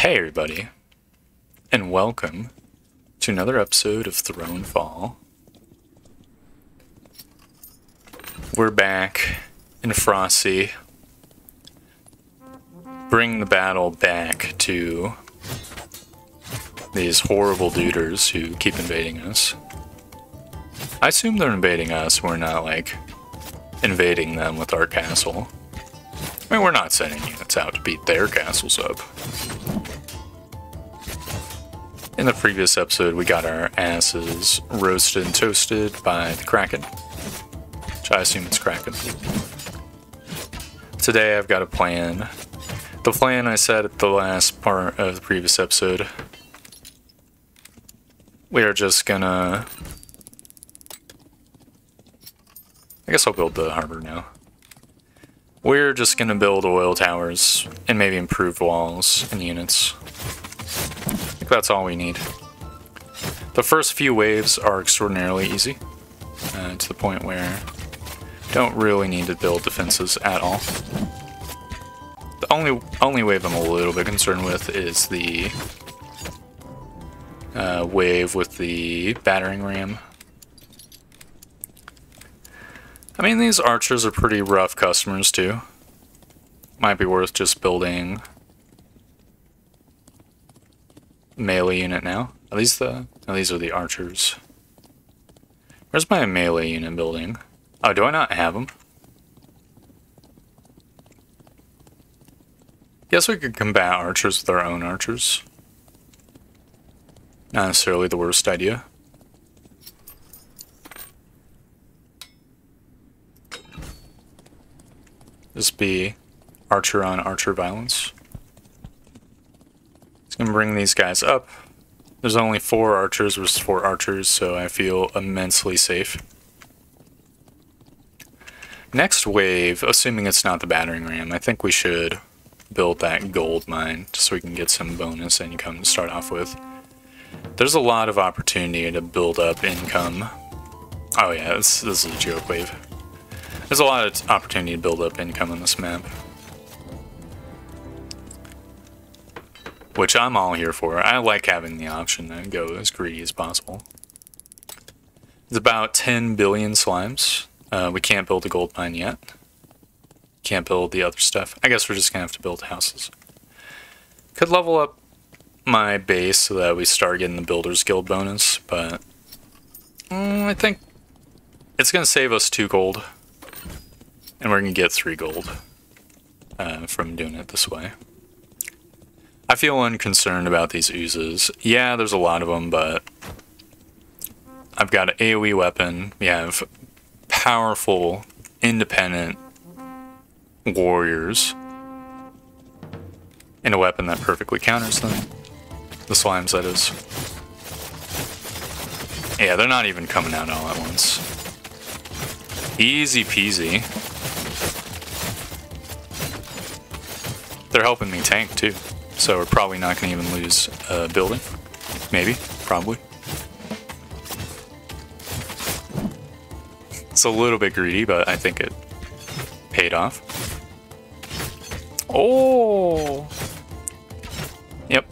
Hey, everybody, and welcome to another episode of Thronefall. We're back in Frosty. Bring the battle back to these horrible duders who keep invading us. I assume they're invading us, we're not like invading them with our castle. I mean, we're not sending units out to beat their castles up. In the previous episode, we got our asses roasted and toasted by the Kraken. Which I assume it's Kraken. Today I've got a plan. The plan I said at the last part of the previous episode. We are just gonna... I guess I'll build the harbor now. We're just gonna build oil towers and maybe improve walls and units. That's all we need. The first few waves are extraordinarily easy, uh, to the point where don't really need to build defenses at all. The only only wave I'm a little bit concerned with is the uh, wave with the battering ram. I mean, these archers are pretty rough customers too. Might be worth just building melee unit now. Are these the? Oh, these are the archers. Where's my melee unit building? Oh, do I not have them? Guess we could combat archers with our own archers. Not necessarily the worst idea. This be archer on archer violence. Gonna bring these guys up. There's only four archers versus four archers, so I feel immensely safe. Next wave, assuming it's not the battering ram, I think we should build that gold mine just so we can get some bonus income to start off with. There's a lot of opportunity to build up income. Oh yeah, this, this is a joke wave. There's a lot of opportunity to build up income on this map. Which I'm all here for. I like having the option to go as greedy as possible. It's about 10 billion slimes. Uh, we can't build a gold mine yet. Can't build the other stuff. I guess we're just gonna have to build houses. Could level up my base so that we start getting the Builders Guild bonus, but mm, I think it's gonna save us two gold. And we're gonna get three gold uh, from doing it this way. I feel unconcerned about these oozes. Yeah, there's a lot of them, but I've got an AoE weapon. We have powerful, independent warriors. And a weapon that perfectly counters them. The slimes, that is. Yeah, they're not even coming out all at once. Easy peasy. They're helping me tank, too. So we're probably not going to even lose a building. Maybe. Probably. It's a little bit greedy, but I think it paid off. Oh! Yep.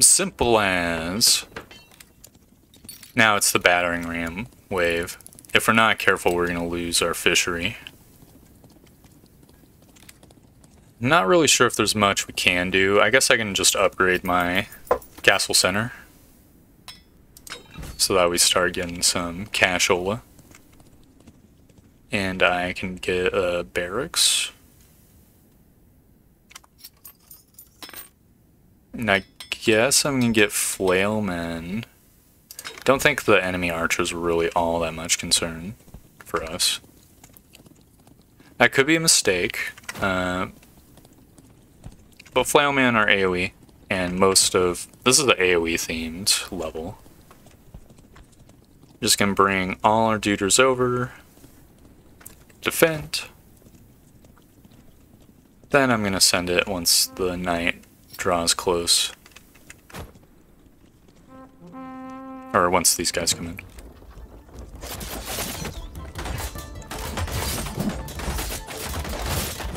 Simple as. Now it's the battering ram wave. If we're not careful, we're going to lose our fishery. Not really sure if there's much we can do. I guess I can just upgrade my castle center. So that we start getting some cashola. And I can get a barracks. And I guess I'm gonna get flailmen. Don't think the enemy archers are really all that much concern for us. That could be a mistake. Uh, but Flailman are AoE, and most of... This is the AoE themed level. Just gonna bring all our duders over. Defend. Then I'm gonna send it once the night draws close. Or once these guys come in.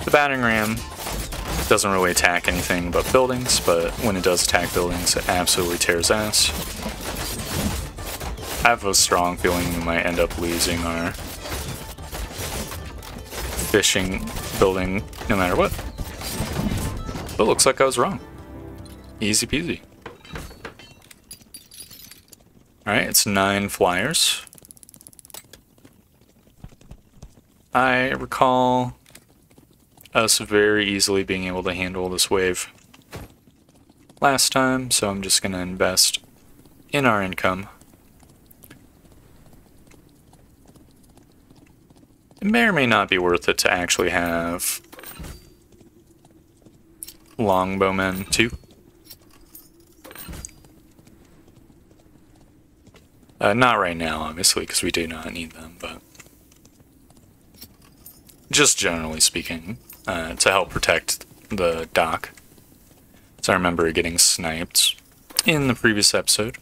The battering ram Doesn't really attack anything but buildings, but when it does attack buildings, it absolutely tears ass. I have a strong feeling we might end up losing our fishing building no matter what. But looks like I was wrong. Easy peasy. Alright, it's nine flyers. I recall us very easily being able to handle this wave last time, so I'm just going to invest in our income. It may or may not be worth it to actually have longbowmen too. Uh, not right now, obviously, because we do not need them, but just generally speaking, uh, to help protect the dock. So I remember getting sniped in the previous episode.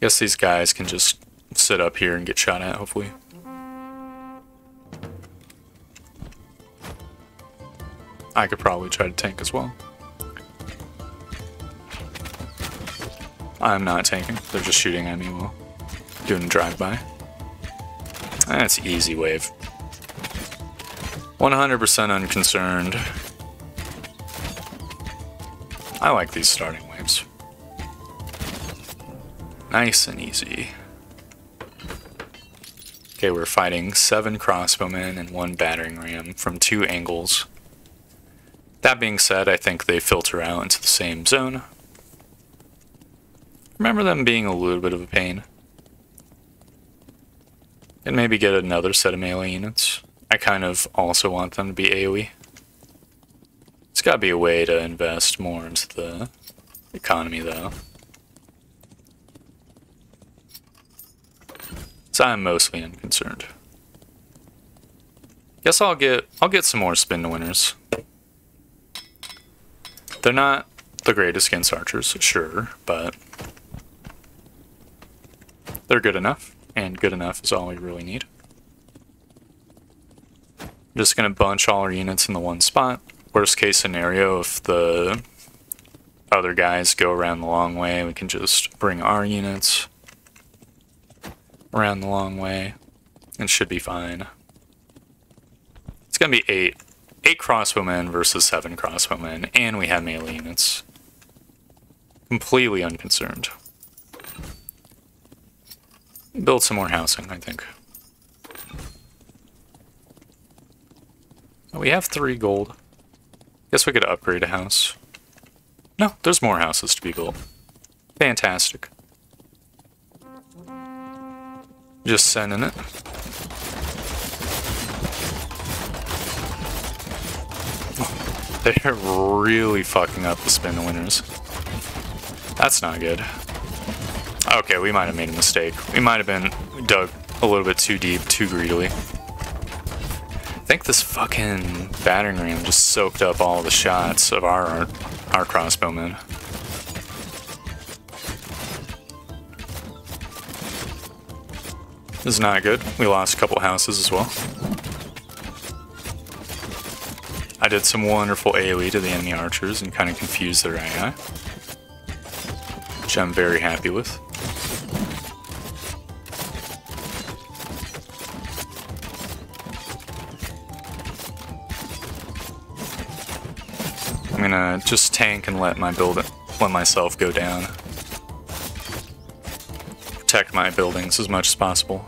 Guess these guys can just sit up here and get shot at, hopefully. I could probably try to tank as well. I'm not tanking. They're just shooting at me while doing a drive-by. That's easy wave. 100% unconcerned. I like these starting waves. Nice and easy. Okay, we're fighting seven crossbowmen and one battering ram from two angles. That being said, I think they filter out into the same zone. Remember them being a little bit of a pain. And maybe get another set of melee units. I kind of also want them to be AoE. It's gotta be a way to invest more into the economy though. So I'm mostly unconcerned. Guess I'll get I'll get some more spin winners. They're not the greatest against archers, sure, but they're good enough, and good enough is all we really need. I'm just gonna bunch all our units in the one spot. Worst case scenario, if the other guys go around the long way, we can just bring our units around the long way. It should be fine. It's gonna be eight. Eight crossbowmen versus seven crossbowmen, and we have melee units. Completely unconcerned. Build some more housing, I think. Oh, we have three gold. Guess we could upgrade a house. No, there's more houses to be built. Fantastic. Just sending it. They're really fucking up the spin winners. That's not good. Okay, we might have made a mistake. We might have been dug a little bit too deep, too greedily. I think this fucking battering ram just soaked up all the shots of our our, our crossbowmen. This is not good. We lost a couple houses as well. I did some wonderful AoE to the enemy archers and kind of confused their AI. Which I'm very happy with. Gonna just tank and let my build let myself go down. Protect my buildings as much as possible.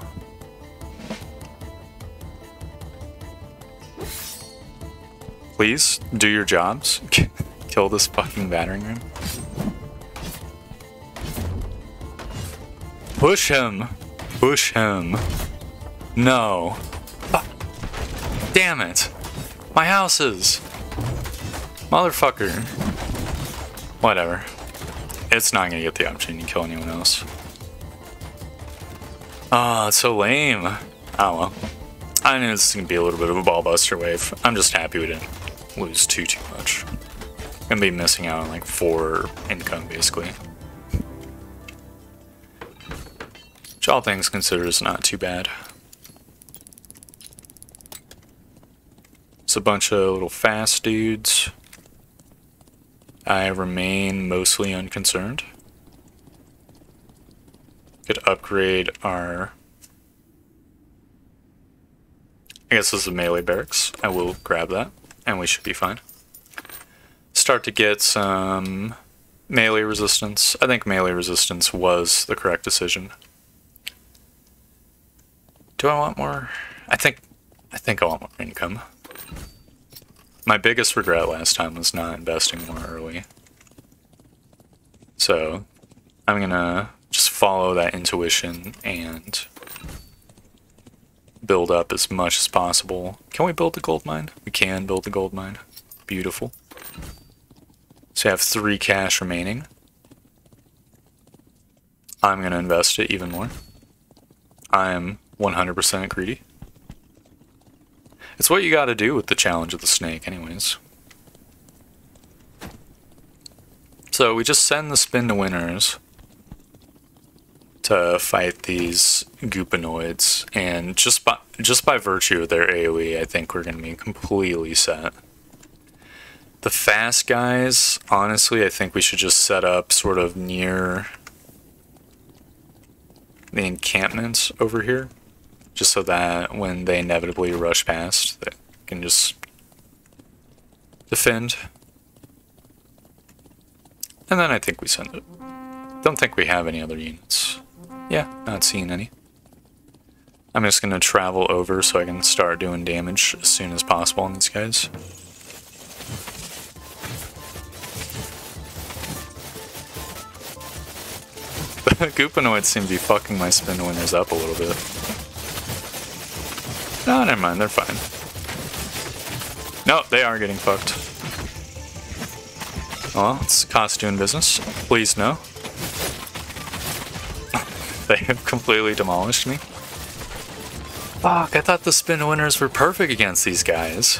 Please, do your jobs. Kill this fucking battering ram. Push him! Push him! No. Ah. Damn it! My houses! Motherfucker. Whatever. It's not gonna get the opportunity to kill anyone else. Ah, oh, it's so lame. Oh well. I knew this is gonna be a little bit of a ballbuster wave. I'm just happy we didn't lose too too much. Gonna be missing out on like four income basically. Which all things considered is not too bad. It's a bunch of little fast dudes. I remain mostly unconcerned. Could upgrade our... I guess this is a melee barracks. I will grab that, and we should be fine. Start to get some melee resistance. I think melee resistance was the correct decision. Do I want more? I think I think I want more income. My biggest regret last time was not investing more early. So I'm gonna just follow that intuition and build up as much as possible. Can we build a gold mine? We can build a gold mine. Beautiful. So I have three cash remaining. I'm going to invest it even more. I'm 100% greedy. It's what you gotta do with the challenge of the snake anyways. So we just send the spin to winners to fight these goopanoids, and just by just by virtue of their AoE, I think we're gonna be completely set. The fast guys, honestly, I think we should just set up sort of near the encampments over here. Just so that when they inevitably rush past, they can just defend. And then I think we send it. Don't think we have any other units. Yeah, not seeing any. I'm just going to travel over so I can start doing damage as soon as possible on these guys. The Goopanoids seem to be fucking my spin winners up a little bit. No, never mind, they're fine. No, they are getting fucked. Well, it's costume business. Please no. they have completely demolished me. Fuck, I thought the spin winners were perfect against these guys.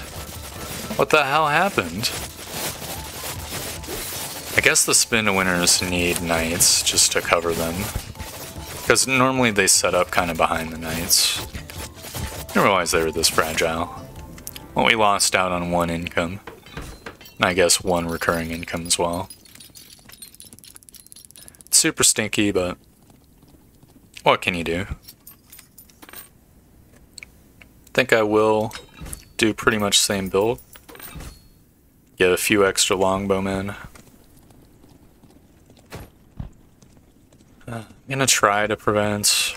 What the hell happened? I guess the spin winners need knights just to cover them. Because normally they set up kind of behind the knights. Didn't realize they were this fragile. Well, we lost out on one income. And I guess one recurring income as well. It's super stinky, but what can you do? I think I will do pretty much same build. Get a few extra longbowmen. Uh, I'm gonna try to prevent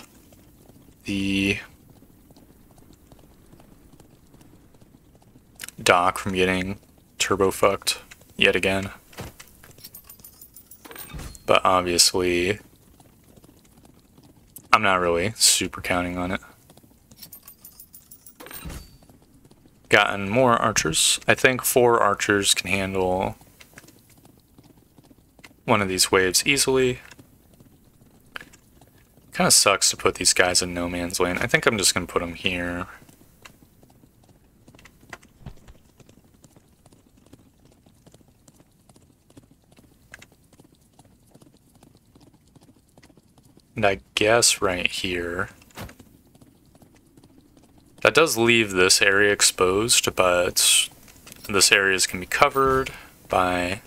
the Dock from getting turbo fucked yet again. But obviously, I'm not really super counting on it. Gotten more archers. I think four archers can handle one of these waves easily. Kind of sucks to put these guys in no man's land. I think I'm just going to put them here. And I guess right here. That does leave this area exposed, but this area is going to be covered by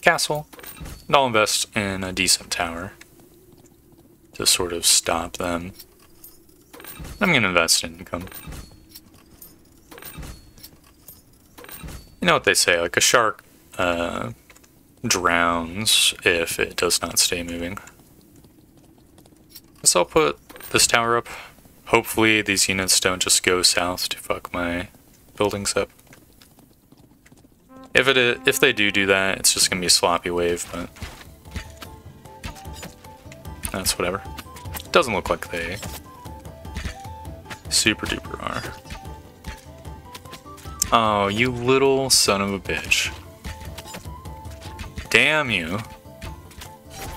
castle. And I'll invest in a decent tower to sort of stop them. I'm going to invest in income. You know what they say, like a shark uh, drowns if it does not stay moving. So I'll put this tower up. Hopefully these units don't just go south to fuck my buildings up. If it if they do do that, it's just gonna be a sloppy wave, but that's whatever. Doesn't look like they super duper are. Oh, you little son of a bitch. Damn you.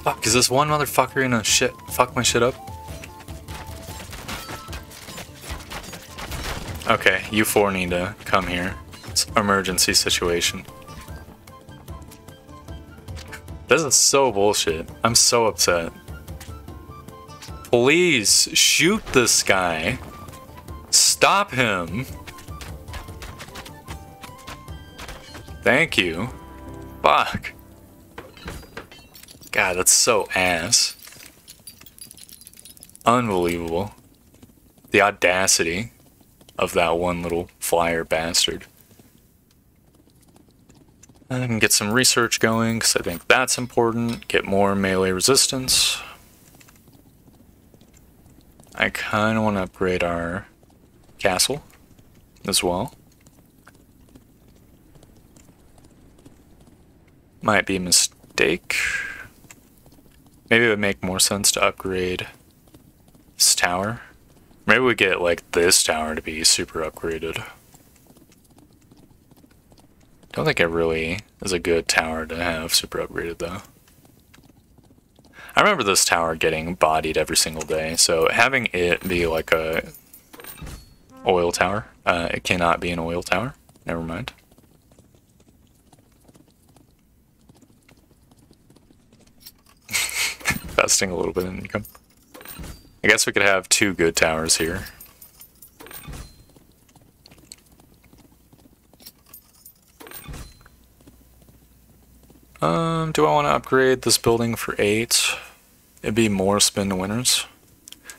Fuck, is this one motherfucker gonna shit fuck my shit up? Okay, you four need to come here. It's emergency situation. This is so bullshit. I'm so upset. Please, shoot this guy. Stop him. Thank you. Fuck. God, that's so ass. Unbelievable. The audacity of that one little flyer bastard. I can get some research going because I think that's important. Get more melee resistance. I kind of want to upgrade our castle as well. Might be a mistake. Maybe it would make more sense to upgrade this tower. Maybe we get like this tower to be super upgraded. Don't think it really is a good tower to have super upgraded though. I remember this tower getting bodied every single day, so having it be like a oil tower, uh, it cannot be an oil tower. Never mind. Investing a little bit in income. I guess we could have two good towers here. Um, do I want to upgrade this building for 8? It'd be more spin winners.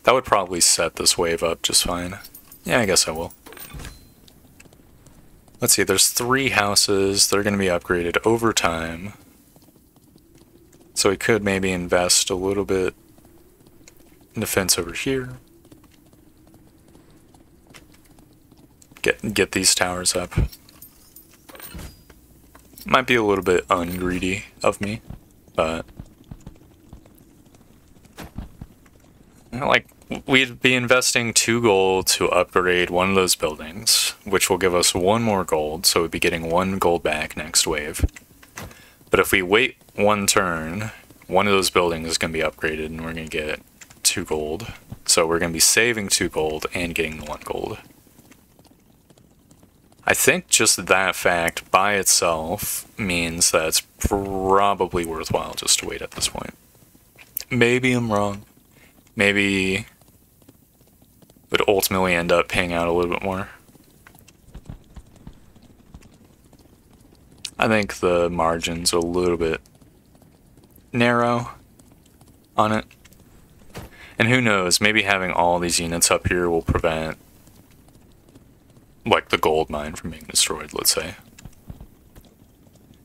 That would probably set this wave up just fine. Yeah, I guess I will. Let's see, there's three houses that are going to be upgraded over time. So we could maybe invest a little bit in defense over here. Get, get these towers up. Might be a little bit ungreedy of me, but... Like, we'd be investing two gold to upgrade one of those buildings, which will give us one more gold, so we'd be getting one gold back next wave. But if we wait one turn, one of those buildings is going to be upgraded and we're going to get two gold. So we're going to be saving two gold and getting one gold. I think just that fact by itself means that it's probably worthwhile just to wait at this point. Maybe I'm wrong. Maybe would ultimately end up paying out a little bit more. I think the margin's a little bit narrow on it. And who knows, maybe having all these units up here will prevent like the gold mine from being destroyed, let's say.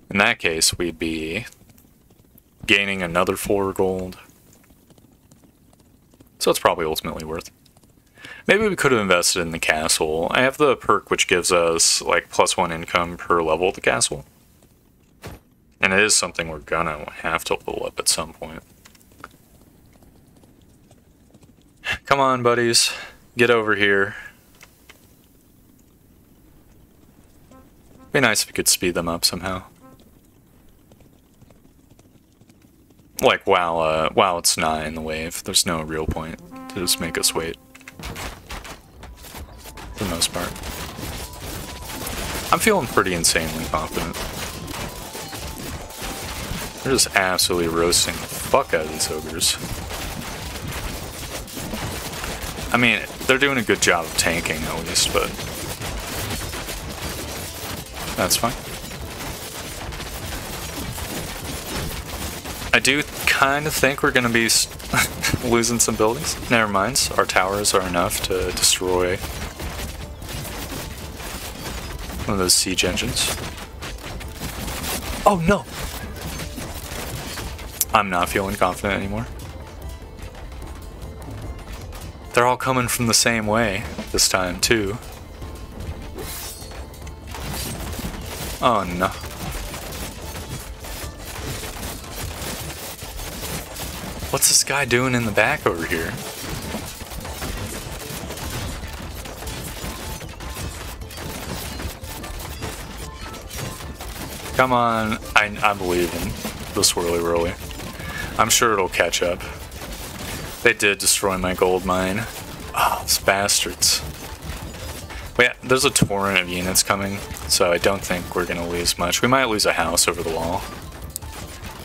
In that case, we'd be gaining another 4 gold. So it's probably ultimately worth. Maybe we could have invested in the castle. I have the perk which gives us like plus 1 income per level of the castle. And it is something we're gonna have to level up at some point. Come on, buddies. Get over here. Be nice if we could speed them up somehow. Like, while, uh, while it's not in the wave, there's no real point to just make us wait. For the most part. I'm feeling pretty insanely confident. They're just absolutely roasting the fuck out of these ogres. I mean, they're doing a good job of tanking at least, but that's fine. I do kind of think we're going to be losing some buildings. Never mind, our towers are enough to destroy one of those siege engines. Oh no! I'm not feeling confident anymore. They're all coming from the same way this time, too. Oh no. What's this guy doing in the back over here? Come on, I, I believe in the swirly whirly. I'm sure it'll catch up. They did destroy my gold mine. Oh, those bastards. But yeah, there's a torrent of units coming, so I don't think we're gonna lose much. We might lose a house over the wall.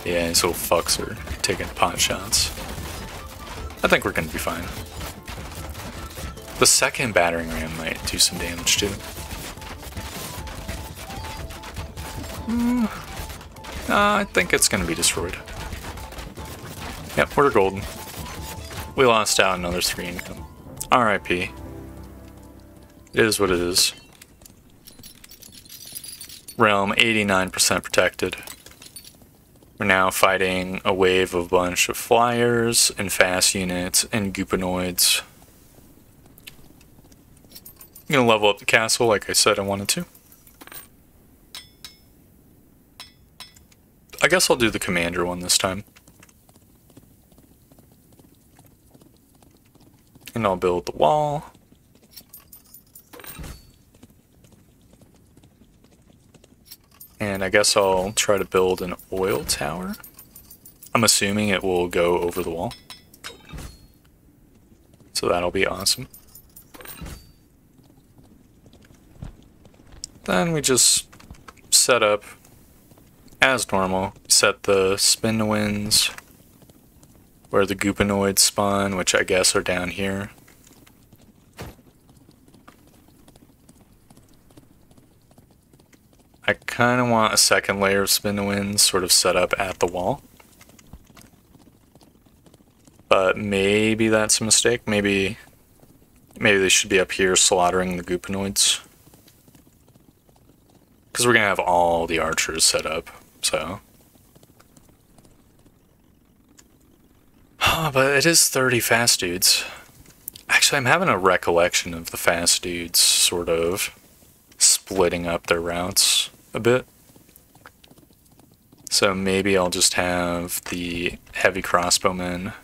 Yeah, these little fucks are taking pot shots. I think we're gonna be fine. The second battering ram might do some damage too. Uh, I think it's to be destroyed. Yep, we're golden. We lost out another 3 income. RIP. It is what it is. Realm 89% protected. We're now fighting a wave of a bunch of flyers and fast units and goopanoids. I'm gonna level up the castle like I said I wanted to. I guess I'll do the commander one this time. And I'll build the wall. And I guess I'll try to build an oil tower. I'm assuming it will go over the wall. So that'll be awesome. Then we just set up as normal. Set the spin winds where the goopanoids spawn, which I guess are down here. I kind of want a second layer of spin sort of set up at the wall. But maybe that's a mistake. Maybe maybe they should be up here slaughtering the goopanoids. Because we're going to have all the archers set up, so... Ah, but it is 30 fast dudes. Actually, I'm having a recollection of the fast dudes sort of splitting up their routes a bit. So maybe I'll just have the heavy crossbowmen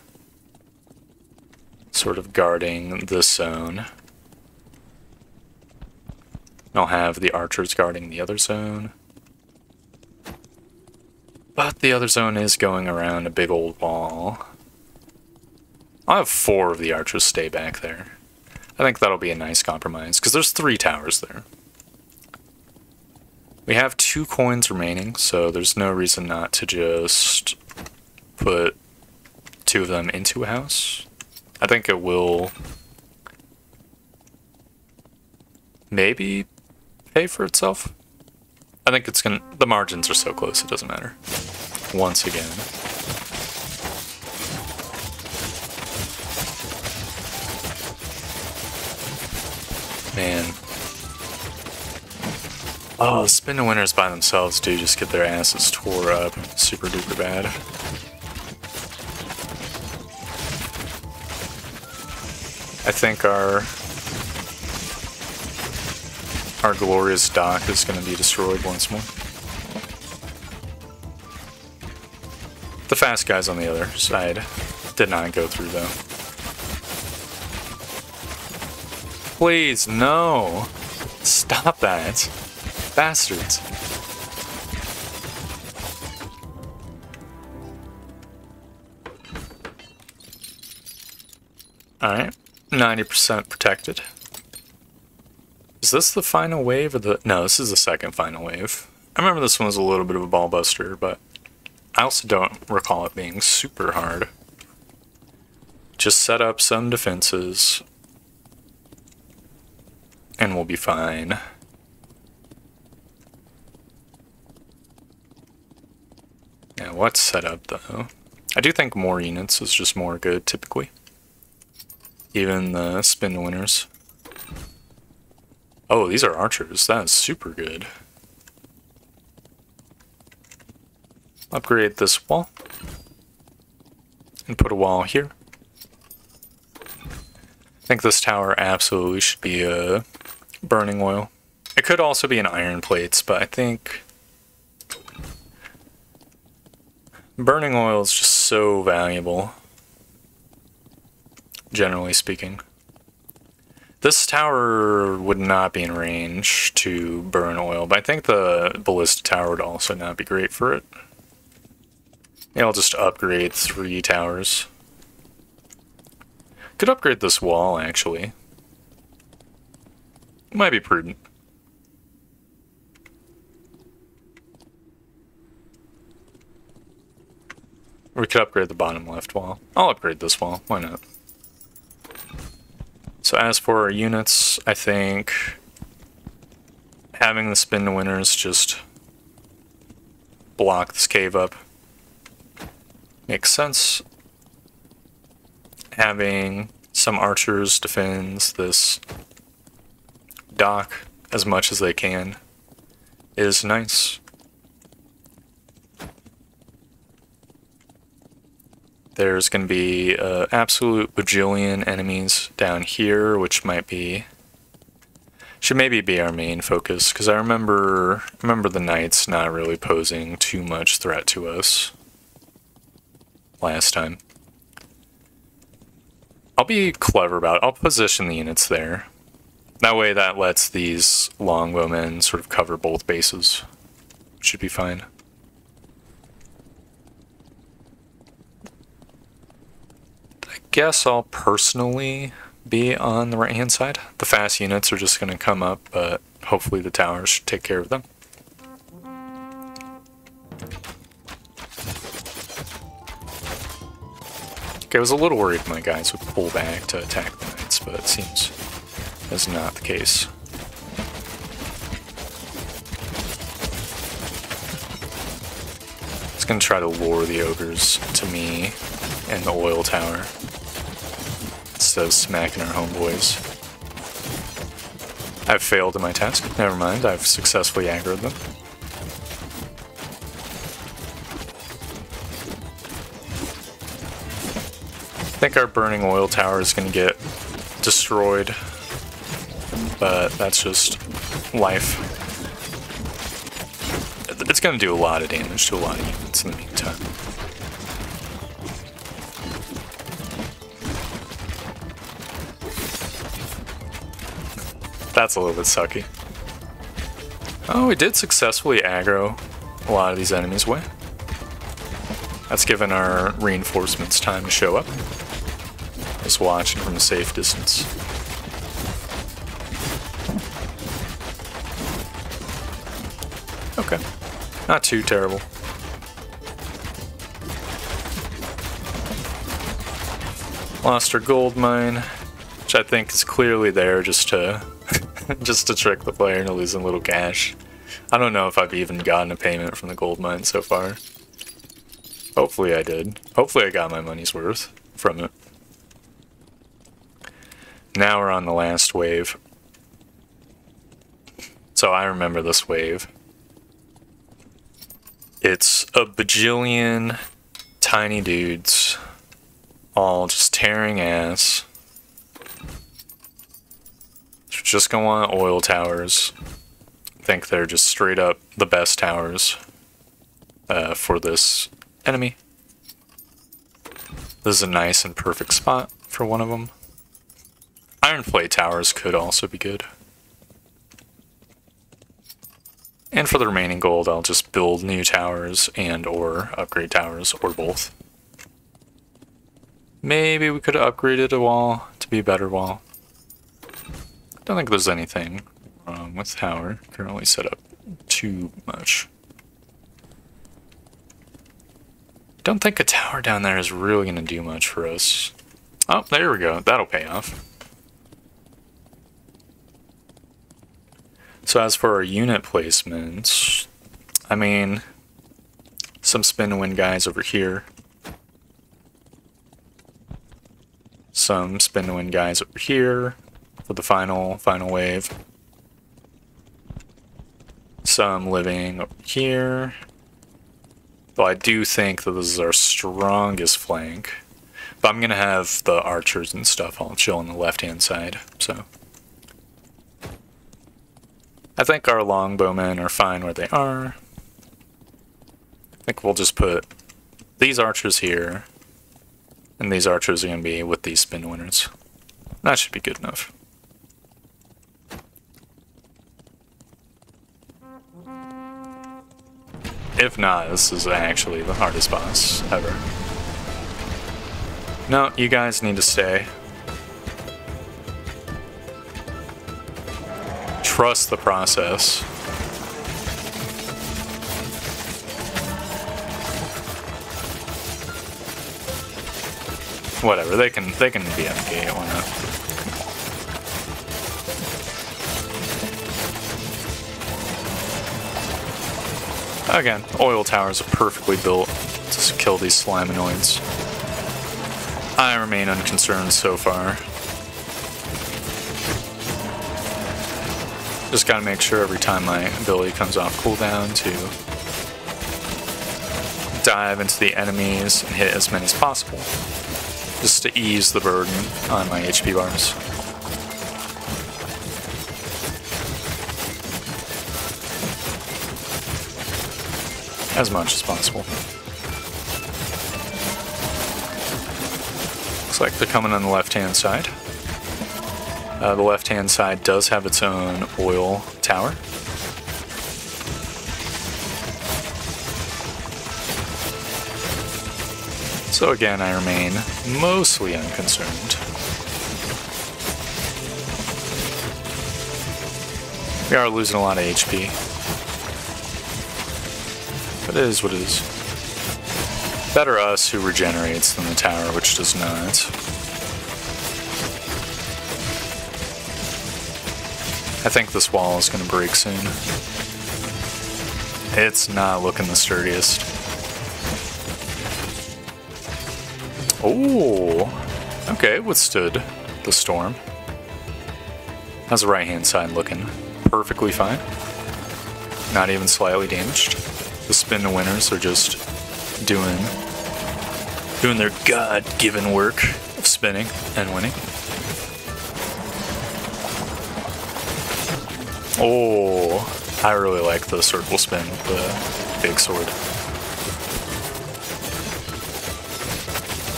sort of guarding this zone. I'll have the archers guarding the other zone. But the other zone is going around a big old wall. I'll have four of the archers stay back there. I think that'll be a nice compromise, because there's three towers there. We have two coins remaining, so there's no reason not to just put two of them into a house. I think it will maybe pay for itself. I think it's gonna, the margins are so close it doesn't matter. Once again. Man. Oh, spin the winners by themselves do just get their asses tore up super duper bad. I think our our glorious dock is going to be destroyed once more. The fast guys on the other side did not go through though. Please, no! Stop that! Bastards! Alright, 90% protected. Is this the final wave or the... No, this is the second final wave. I remember this one was a little bit of a ball buster, but I also don't recall it being super hard. Just set up some defenses, and we'll be fine. Now what's set up though? I do think more units is just more good typically. Even the spin winners. Oh, these are archers. That is super good. Upgrade this wall. And put a wall here. I think this tower absolutely should be a burning oil. It could also be an iron plates, but I think burning oil is just so valuable, generally speaking. This tower would not be in range to burn oil, but I think the ballista tower would also not be great for it. I'll just upgrade three towers. Could upgrade this wall, actually. Might be prudent. We could upgrade the bottom left wall. I'll upgrade this wall, why not? So as for our units, I think having the spin winners just block this cave up. Makes sense. Having some archers defends this dock as much as they can is nice. There's going to be uh, absolute bajillion enemies down here, which might be should maybe be our main focus because I remember remember the knights not really posing too much threat to us last time. I'll be clever about it. I'll position the units there. That way that lets these longbowmen sort of cover both bases. Should be fine. I guess I'll personally be on the right hand side. The fast units are just going to come up, but hopefully the towers should take care of them. Okay, I was a little worried my guys would pull back to attack the knights, but it seems that's not the case. It's gonna try to lure the ogres to me and the oil tower instead of smacking our homeboys. I've failed in my task. Never mind, I've successfully aggroed them. I think our burning oil tower is going to get destroyed, but that's just life. It's to do a lot of damage to a lot of units in the meantime. That's a little bit sucky. Oh, we did successfully aggro a lot of these enemies away. That's given our reinforcements time to show up. Just watching from a safe distance. Okay. Not too terrible. Lost our gold mine, which I think is clearly there just to just to trick the player into losing a little cash. I don't know if I've even gotten a payment from the gold mine so far. Hopefully I did. Hopefully I got my money's worth from it. Now we're on the last wave. So I remember this wave. It's a bajillion tiny dudes all just tearing ass. Just go on oil towers. I think they're just straight up the best towers uh, for this enemy. This is a nice and perfect spot for one of them. Iron plate towers could also be good. And for the remaining gold, I'll just build new towers and or upgrade towers, or both. Maybe we could have upgraded a wall to be a better wall. Don't think there's anything wrong with tower currently set up too much. Don't think a tower down there is really going to do much for us. Oh, there we go. That'll pay off. So as for our unit placements, I mean, some spin win guys over here. Some spin win guys over here for the final, final wave. Some living over here. But I do think that this is our strongest flank. But I'm going to have the archers and stuff all chill on the left-hand side, so... I think our longbowmen are fine where they are. I think we'll just put these archers here, and these archers are going to be with these spin winners. That should be good enough. If not, this is actually the hardest boss ever. No, you guys need to stay. Trust the process. Whatever, they can they can be MK, why not? Again, oil towers are perfectly built to kill these slaminoids. I remain unconcerned so far. Just gotta make sure every time my ability comes off cooldown to dive into the enemies and hit as many as possible. Just to ease the burden on my HP bars. As much as possible. Looks like they're coming on the left-hand side. Uh, the left-hand side does have its own oil tower. So again, I remain mostly unconcerned. We are losing a lot of HP. But it is what it is. Better us who regenerates than the tower, which does not. I think this wall is going to break soon. It's not looking the sturdiest. Oh, okay, withstood the storm. How's the right hand side looking? Perfectly fine. Not even slightly damaged. The spin winners are just doing doing their god-given work of spinning and winning. Oh, I really like the circle spin with the big sword.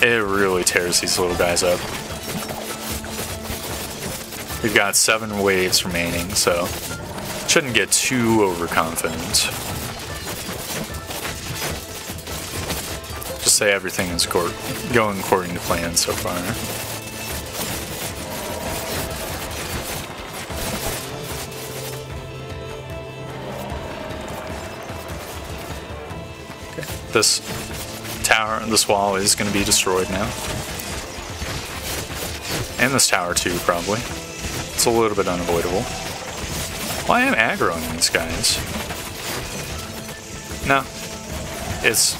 It really tears these little guys up. We've got seven waves remaining, so shouldn't get too overconfident. Just say everything is going according to plan so far. This tower, this wall is going to be destroyed now. And this tower too, probably. It's a little bit unavoidable. Well, I am aggroing these guys. No. It's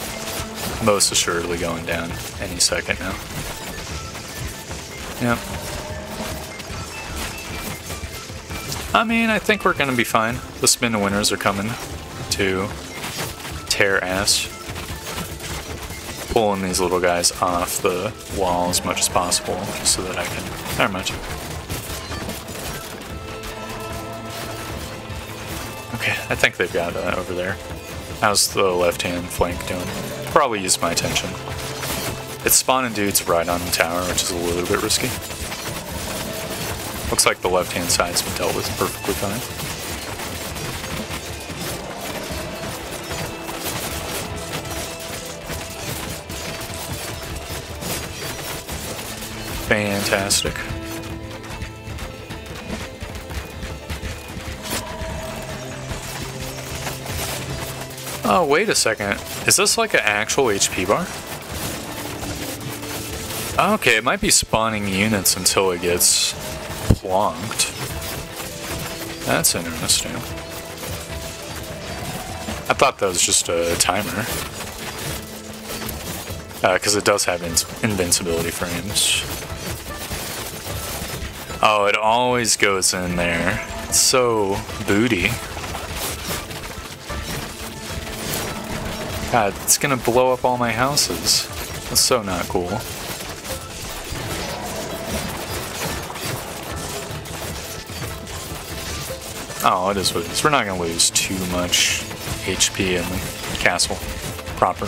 most assuredly going down any second now. Yep. I mean, I think we're going to be fine. The spin winners are coming to tear ass pulling these little guys off the wall as much as possible, so that I can... Never mind. Okay, I think they've got uh, over there. How's the left-hand flank doing? Probably used my attention. It's spawning dudes right on the tower, which is a little bit risky. Looks like the left-hand side's been dealt with perfectly fine. Fantastic. Oh, wait a second. Is this like an actual HP bar? Okay, it might be spawning units until it gets plonked. That's interesting. I thought that was just a timer. Because uh, it does have invincibility frames. Oh, it always goes in there. It's so booty. God, it's gonna blow up all my houses. That's so not cool. Oh, it is what it is. We're not gonna lose too much HP in the castle proper.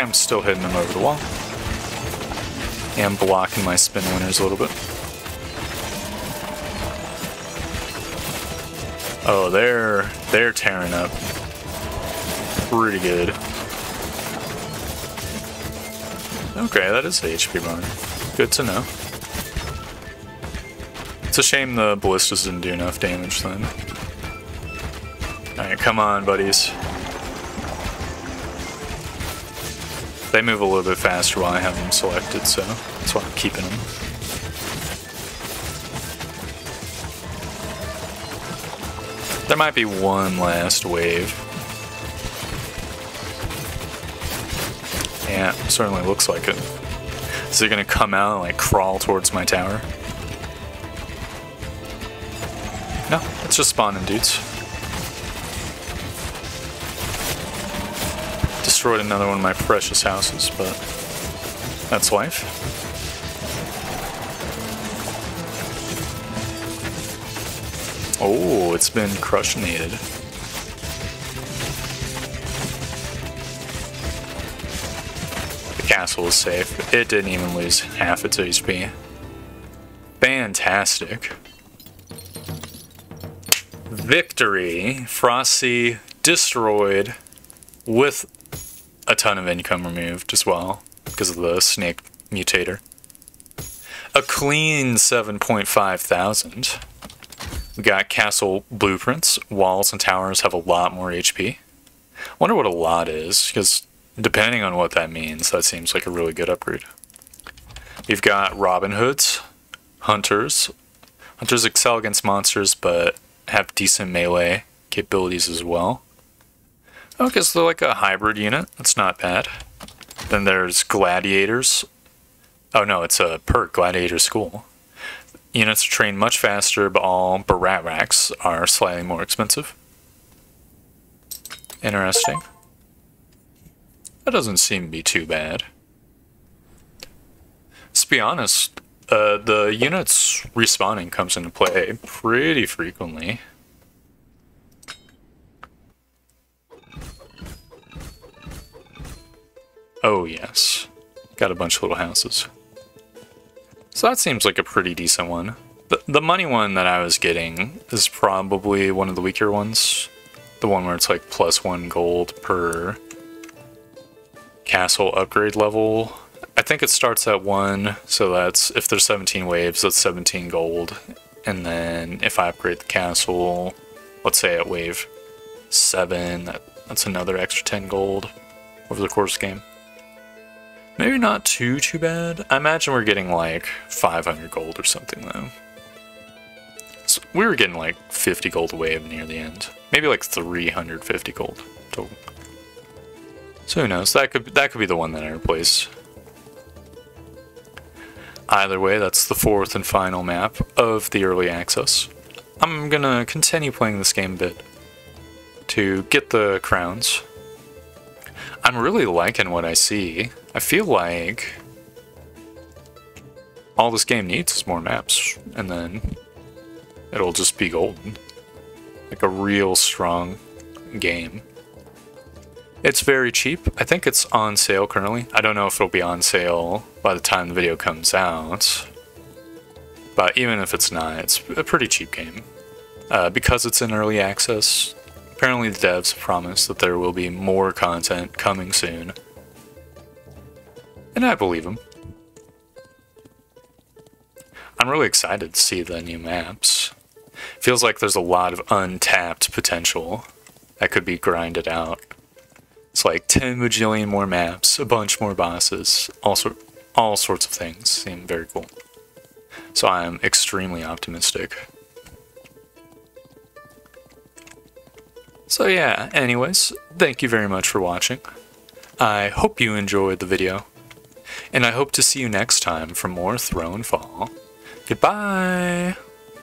I'm still hitting them over the wall. And blocking my spin winners a little bit. Oh, they're they're tearing up pretty good. Okay, that is the HP bar. Good to know. It's a shame the ballistas didn't do enough damage then. Alright, come on, buddies. They move a little bit faster while I have them selected, so that's why I'm keeping them. There might be one last wave. Yeah, certainly looks like it. Is it gonna come out and like crawl towards my tower? No, it's just spawning dudes. Destroyed another one of my precious houses, but that's life. Oh, it's been crushinated. The castle is safe. It didn't even lose half its HP. Fantastic. Victory. Frosty destroyed with a ton of income removed as well because of the snake mutator. A clean 7.5 thousand. We got castle blueprints. Walls and towers have a lot more HP. Wonder what a lot is, because depending on what that means, that seems like a really good upgrade. We've got Robin Hoods, Hunters. Hunters excel against monsters, but have decent melee capabilities as well. Okay, so like a hybrid unit. That's not bad. Then there's Gladiators. Oh no, it's a perk, Gladiator School. Units train much faster, but all barracks are slightly more expensive. Interesting. That doesn't seem to be too bad. Let's be honest, uh, the units respawning comes into play pretty frequently. Oh yes, got a bunch of little houses. So that seems like a pretty decent one. The, the money one that I was getting is probably one of the weaker ones. The one where it's like plus one gold per castle upgrade level. I think it starts at one, so that's if there's 17 waves, that's 17 gold. And then if I upgrade the castle, let's say at wave seven, that, that's another extra 10 gold over the course of the game. Maybe not too, too bad. I imagine we're getting like 500 gold or something though. So we were getting like 50 gold a wave near the end. Maybe like 350 gold total. So who knows? That could that could be the one that I replace. Either way, that's the fourth and final map of the early access. I'm gonna continue playing this game a bit to get the crowns. I'm really liking what I see. I feel like all this game needs is more maps, and then it'll just be golden. Like a real strong game. It's very cheap. I think it's on sale currently. I don't know if it'll be on sale by the time the video comes out. But even if it's not, it's a pretty cheap game. Uh, because it's in early access, apparently the devs promised that there will be more content coming soon. And I believe them. I'm really excited to see the new maps. Feels like there's a lot of untapped potential that could be grinded out. It's like 10 bajillion more maps, a bunch more bosses, all, sort, all sorts of things seem very cool. So I am extremely optimistic. So yeah, anyways, thank you very much for watching. I hope you enjoyed the video, and I hope to see you next time for more Thronefall. Goodbye!